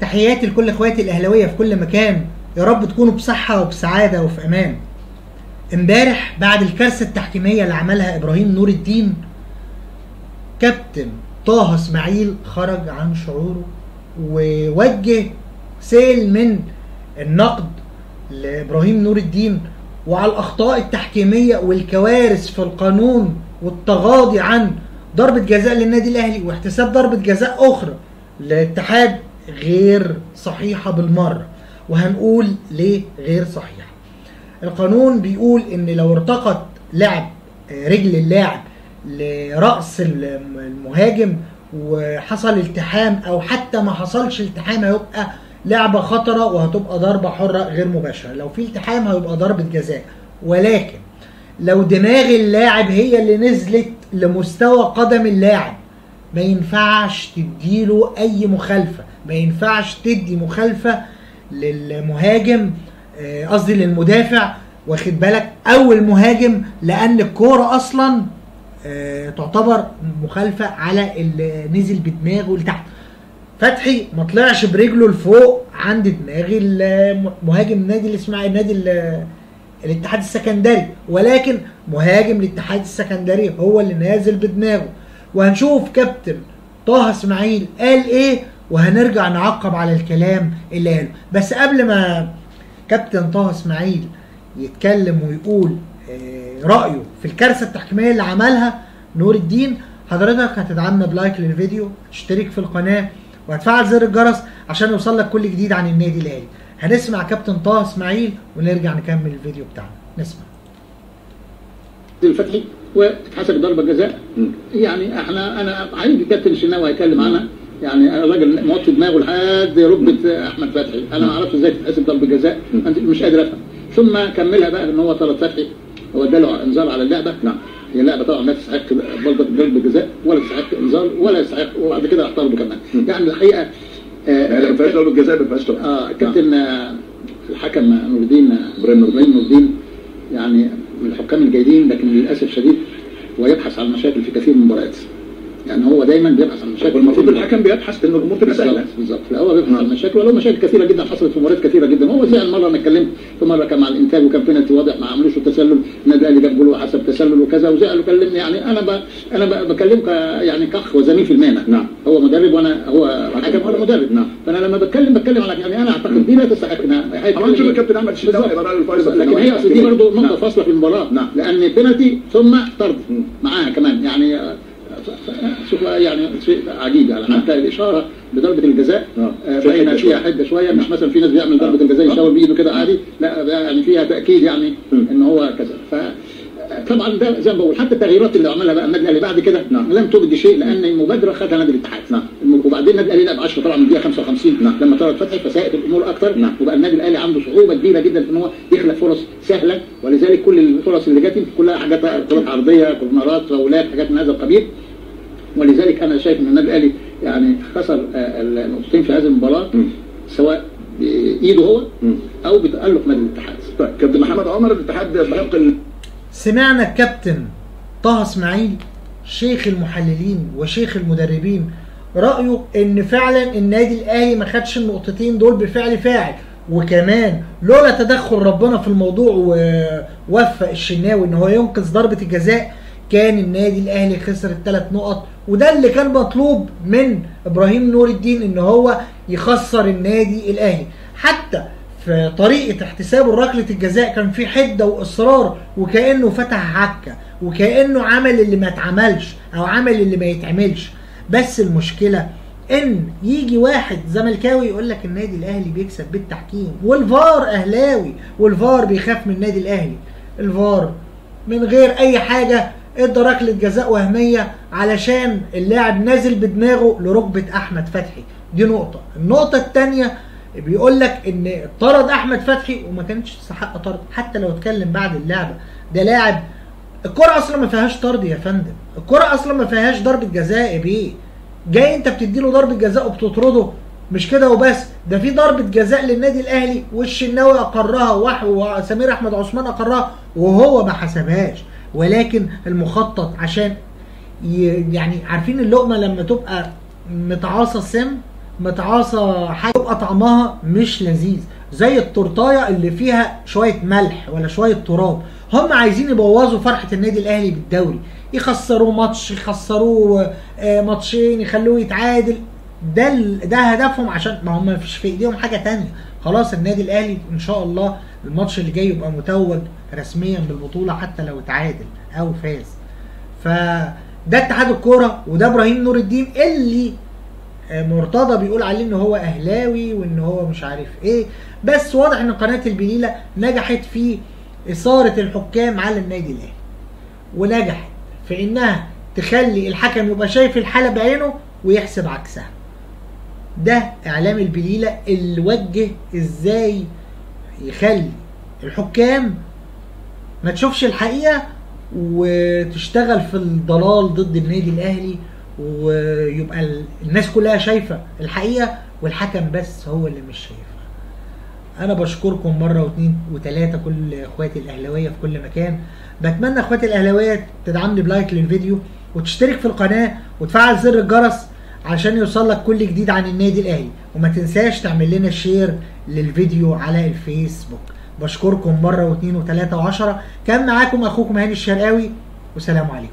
تحياتي لكل اخواتي الاهلاوية في كل مكان. يا رب تكونوا بصحة وبسعادة وفي أمان. امبارح بعد الكارثة التحكيمية اللي عملها إبراهيم نور الدين كابتن طه إسماعيل خرج عن شعوره ووجه سيل من النقد لإبراهيم نور الدين وعلى الأخطاء التحكيمية والكوارث في القانون والتغاضي عن ضربة جزاء للنادي الأهلي واحتساب ضربة جزاء أخرى للاتحاد غير صحيحة بالمرة. وهنقول ليه غير صحيحة. القانون بيقول إن لو ارتقت لعب رجل اللاعب لرأس المهاجم وحصل التحام أو حتى ما حصلش التحام هيبقى لعبة خطرة وهتبقى ضربة حرة غير مباشرة. لو في التحام هيبقى ضربة جزاء. ولكن لو دماغ اللاعب هي اللي نزلت لمستوى قدم اللاعب ما ينفعش تديله أي مخالفة ما ينفعش تدي مخالفة للمهاجم قصدي للمدافع واخد بالك؟ أو المهاجم لأن الكورة أصلا تعتبر مخالفة على اللي نزل بدماغه لتحت. فتحي ما طلعش برجله لفوق عند دماغ المهاجم النادي الإسماعيلي النادي الاتحاد السكندري. ولكن مهاجم الاتحاد السكندري هو اللي نازل بدماغه. وهنشوف كابتن طه اسماعيل قال إيه وهنرجع نعقب على الكلام اللي قاله. بس قبل ما كابتن طه اسماعيل يتكلم ويقول رأيه في الكارثة التحكيمية اللي عملها نور الدين حضرتك هتدعمنا ب like للفيديو تشترك في القناة وهتفعل زر الجرس عشان يوصل لك كل جديد عن النادي الأهلي. هنسمع كابتن طه اسماعيل ونرجع نكمل الفيديو بتاعنا. نسمع. الفتحي. وتتحسب ضربة جزاء. يعني إحنا أنا عندي كابتن الشناوي هيتكلم عنها. يعني الراجل موطي دماغه لحد ركبة أحمد فتحي. أنا ما أعرفش إزاي تتحسب ضربة جزاء. مش قادر أفهم. ثم كملها بقى إن هو طرد فتحي. هو اداله إنذار على اللعبة. نعم. هي اللعبة طبعا لا تستحق ضربه ضربة جزاء ولا تستحق إنذار ولا يستحق وبعد كده راح طرده كمان يعني الحقيقة يعني ما فيهاش ضربة جزاء ما فيهاش آه كابتن آه الحكم نور الدين. إبراهيم نور الدين. يعني من الحكام الجيدين لكن للأسف الشديد هو يبحث عن مشاكل في كثير من المباريات يعني هو دايما بيبحث عن مشاكل. والمفروض الحكم بيبحث إن الأمور تبقى سهلة. بالظبط لا هو بيبحث عن مشاكل ولو مشاكل كثيرة جدا حصلت في مباريات كثيرة جدا. هو زعل مرة أنا اتكلمت في مرة كان مع الإنتاج وكان بينالتي واضح ما عملوش التسلل. النادي الأهلي جاب جول حسب تسلل. وكذا وزعل وكلمني يعني أنا ب... أنا ب... بكلمك يعني كأخ وزميل في المهنة. نعم. هو مدرب وأنا هو حكم وأنا مدرب. نعم. فأنا لما بتكلم بتكلم على يعني أنا أعتقد دي لا تستحق. انها طبعا شوف الكابتن أحمد الشناوي لكن هي أصل دي برضه نقطه فاصله في المباراة. نعم. لأن بينالتي ثم طرد معاها كمان. يعني شوف يعني شيء عجيب يعني. حتى الإشارة بضربه الجزاء. باينه فيها حدة شوية. مش مثلا في ناس بيعمل ضربة الجزاء يشاور بإيده كده عادي. لا يعني فيها تأكيد يعني إن هو كذا. ف طبعا ده زي ما بقول حتى التغييرات اللي عملها بقى النادي الأهلي بعد كده نعم. لم تبدي شيء لأن المبادرة خدها نادي الاتحاد نعم. وبعدين النادي الأهلي لعب 10 طبعا من الدقيقة 55 نعم. لما طرد فتحي فساءت الأمور أكثر نعم. وبقى النادي الأهلي عنده صعوبة كبيرة جدا في إن هو يخلق فرص سهلة ولذلك كل الفرص اللي جت كلها حاجات كرات عرضية كورنرات فاولات حاجات من هذا القبيل ولذلك أنا شايف إن النادي الأهلي يعني خسر النقطتين في هذه المباراة سواء بإيده هو أو بتألق نادي الاتحاد. طيب كابتن محمد عمر الاتحاد ال... سمعنا الكابتن طه اسماعيل شيخ المحللين وشيخ المدربين رأيه إن فعلا النادي الأهلي ما خدش النقطتين دول بفعل فاعل. وكمان لولا تدخل ربنا في الموضوع ووفق الشناوي إن هو ينقذ ضربة الجزاء كان النادي الأهلي خسر الثلاث نقط. وده اللي كان مطلوب من إبراهيم نور الدين إن هو يخسر النادي الأهلي. حتى في طريقة احتساب ركله الجزاء كان في حدة وإصرار وكأنه فتح عكه وكأنه عمل اللي ما اتعملش أو عمل اللي ما يتعملش. بس المشكلة إن يجي واحد زملكاوي يقول لك النادي الأهلي بيكسب بالتحكيم والفار أهلاوي والفار بيخاف من النادي الأهلي. الفار من غير أي حاجة إدى ركلة جزاء وهمية علشان اللاعب نازل بدماغه لركبة أحمد فتحي. دي نقطة. النقطة الثانية بيقول لك إن طرد أحمد فتحي وما كانش تستحق طرد حتى لو اتكلم بعد اللعبة. ده لاعب الكرة أصلا ما فيهاش طرد يا فندم. الكرة أصلا ما فيهاش ضربة جزاء يا بيه. جاي أنت بتديله ضربة جزاء وبتطرده مش كده وبس. ده في ضربة جزاء للنادي الأهلي والشناوي أقرها وسمير أحمد عثمان أقرها وهو ما حسبهاش. ولكن المخطط عشان يعني عارفين اللقمة لما تبقى متعاصه السم؟ متعاصى حاجة يبقى طعمها مش لذيذ. زي التورتاية اللي فيها شوية ملح ولا شوية تراب. هم عايزين يبوظوا فرحة النادي الأهلي بالدوري. يخسروه ماتش يخسروه آه، ماتشين يخلوه يتعادل. ده ده هدفهم عشان ما هم مفيش في إيديهم حاجة تانية. خلاص النادي الأهلي إن شاء الله الماتش اللي جاي يبقى متوج رسميا بالبطولة حتى لو اتعادل أو فاز. فده اتحاد الكورة وده إبراهيم نور الدين اللي مرتضى بيقول عليه إن هو أهلاوي وإن هو مش عارف إيه. بس واضح إن قناة البليلة نجحت في إثارة الحكام على النادي الأهلي. ونجحت في إنها تخلي الحكم يبقى شايف الحالة بعينه ويحسب عكسها. ده إعلام البليلة اللي وجه إزاي يخلي الحكام ما تشوفش الحقيقة وتشتغل في الضلال ضد النادي الأهلي ويبقى ال- الناس كلها شايفة الحقيقة والحكم بس هو اللي مش شايفها. أنا بشكركم مرة واثنين وثلاثه كل إخواتي الأهلاوية في كل مكان. بتمنى إخواتي الأهلاوية تدعمني بلايك للفيديو وتشترك في القناة وتفعل زر الجرس عشان يوصل لك كل جديد عن النادي الأهلي. وما تنساش تعمل لنا شير للفيديو على الفيسبوك. بشكركم مرة واثنين وثلاثه وعشرة. كان معاكم أخوكم هاني الشرقاوي. وسلام عليكم.